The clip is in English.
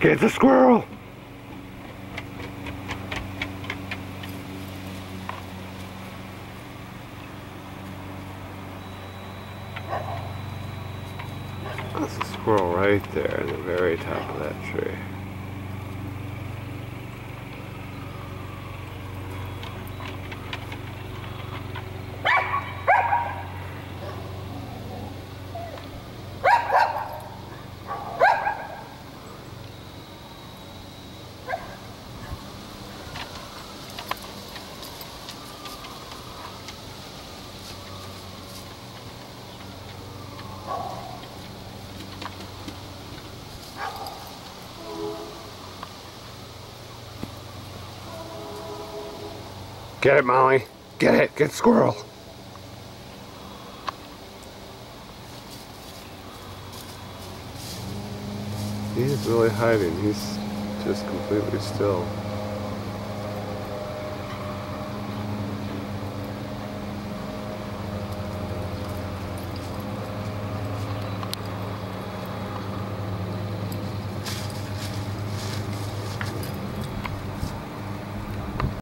Get the squirrel! That's a squirrel right there in the very top of that tree. Get it, Molly. Get it. Get squirrel. He's really hiding. He's just completely still.